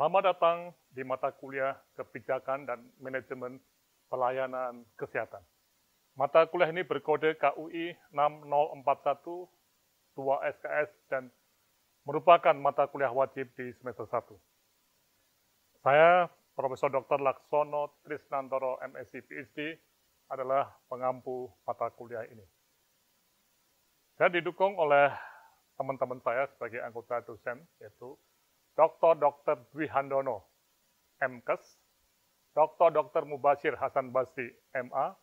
Selamat datang di mata kuliah Kebijakan dan Manajemen Pelayanan Kesehatan. Mata kuliah ini berkode KUI 6041 2 SKS dan merupakan mata kuliah wajib di semester 1. Saya Profesor Dr. Laksono Trisnantoro MSc PhD adalah pengampu mata kuliah ini. Saya didukung oleh teman-teman saya sebagai anggota dosen, yaitu Dr. Dr. Dwi Handono, MKes, Dr. Dr. Mubashir Hasan Basri, MA,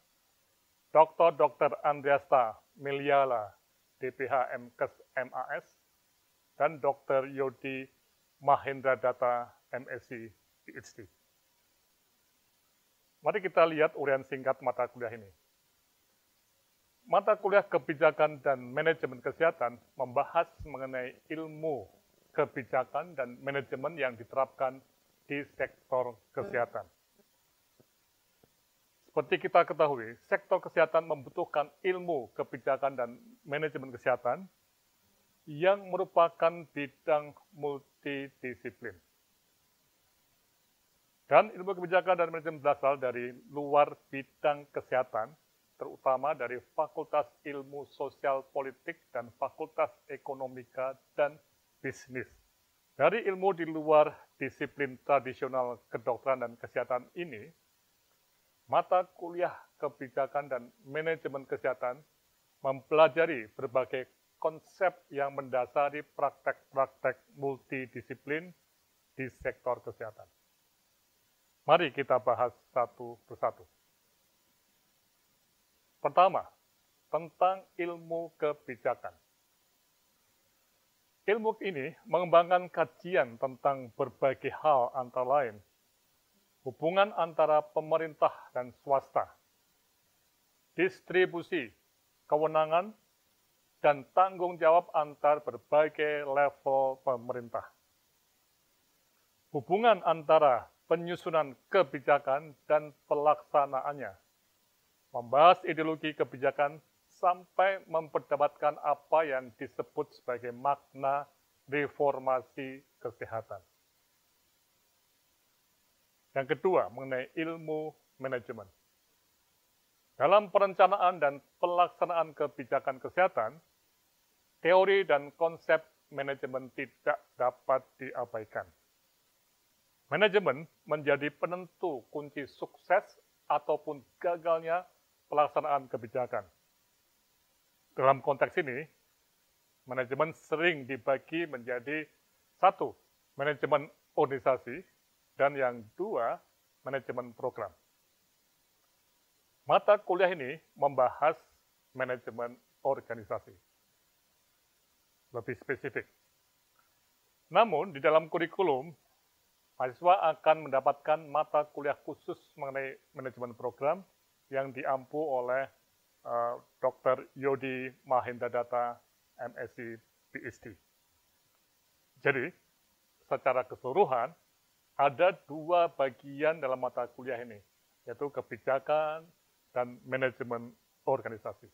Dr. Dr. Andriasta Miliala, DPH MKes MAS, dan Dr. Yodi Mahendra Data, MSc PhD. Mari kita lihat urian singkat mata kuliah ini. Mata kuliah kebijakan dan manajemen kesehatan membahas mengenai ilmu kebijakan dan manajemen yang diterapkan di sektor kesehatan. Seperti kita ketahui, sektor kesehatan membutuhkan ilmu kebijakan dan manajemen kesehatan yang merupakan bidang multidisiplin. Dan ilmu kebijakan dan manajemen berasal dari luar bidang kesehatan, terutama dari Fakultas Ilmu Sosial Politik dan Fakultas Ekonomika dan bisnis. Dari ilmu di luar disiplin tradisional kedokteran dan kesehatan ini, mata kuliah kebijakan dan manajemen kesehatan mempelajari berbagai konsep yang mendasari praktek-praktek multidisiplin di sektor kesehatan. Mari kita bahas satu persatu. Pertama, tentang ilmu kebijakan. Ilmu ini mengembangkan kajian tentang berbagai hal antara lain. Hubungan antara pemerintah dan swasta, distribusi, kewenangan, dan tanggung jawab antar berbagai level pemerintah. Hubungan antara penyusunan kebijakan dan pelaksanaannya, membahas ideologi kebijakan sampai memperdapatkan apa yang disebut sebagai makna reformasi kesehatan. Yang kedua, mengenai ilmu manajemen. Dalam perencanaan dan pelaksanaan kebijakan kesehatan, teori dan konsep manajemen tidak dapat diabaikan. Manajemen menjadi penentu kunci sukses ataupun gagalnya pelaksanaan kebijakan. Dalam konteks ini, manajemen sering dibagi menjadi satu, manajemen organisasi, dan yang dua, manajemen program. Mata kuliah ini membahas manajemen organisasi. Lebih spesifik. Namun, di dalam kurikulum, mahasiswa akan mendapatkan mata kuliah khusus mengenai manajemen program yang diampu oleh eh, Dr. Yodi Mahendra Data, MSc PhD. Jadi, secara keseluruhan, ada dua bagian dalam mata kuliah ini, yaitu kebijakan dan manajemen organisasi.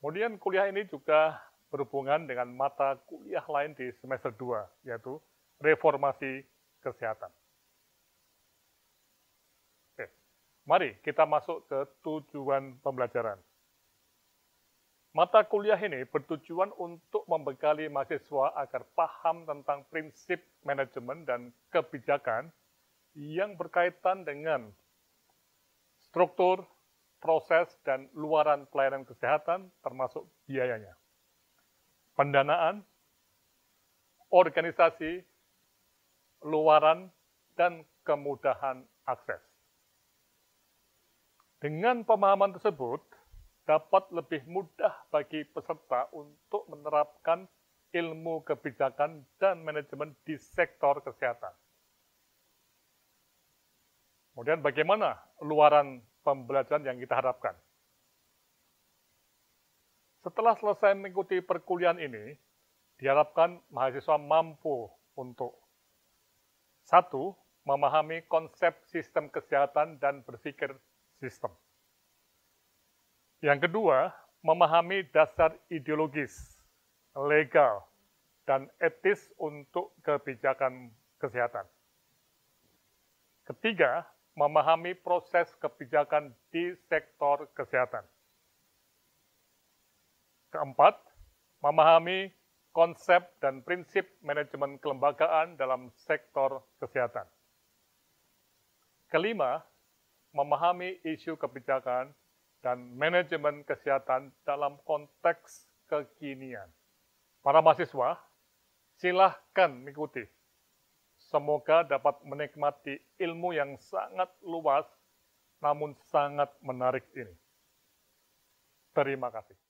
Kemudian kuliah ini juga berhubungan dengan mata kuliah lain di semester 2, yaitu reformasi kesehatan. Mari kita masuk ke tujuan pembelajaran. Mata kuliah ini bertujuan untuk membekali mahasiswa agar paham tentang prinsip manajemen dan kebijakan yang berkaitan dengan struktur, proses, dan luaran pelayanan kesehatan termasuk biayanya. Pendanaan, organisasi, luaran, dan kemudahan akses. Dengan pemahaman tersebut, dapat lebih mudah bagi peserta untuk menerapkan ilmu kebijakan dan manajemen di sektor kesehatan. Kemudian bagaimana luaran pembelajaran yang kita harapkan? Setelah selesai mengikuti perkuliahan ini, diharapkan mahasiswa mampu untuk satu, memahami konsep sistem kesehatan dan berpikir sistem. Yang kedua, memahami dasar ideologis, legal, dan etis untuk kebijakan kesehatan. Ketiga, memahami proses kebijakan di sektor kesehatan. Keempat, memahami konsep dan prinsip manajemen kelembagaan dalam sektor kesehatan. Kelima, memahami isu kebijakan dan manajemen kesehatan dalam konteks kekinian. Para mahasiswa, silahkan mengikuti. Semoga dapat menikmati ilmu yang sangat luas namun sangat menarik ini. Terima kasih.